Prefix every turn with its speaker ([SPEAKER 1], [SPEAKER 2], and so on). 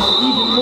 [SPEAKER 1] even more.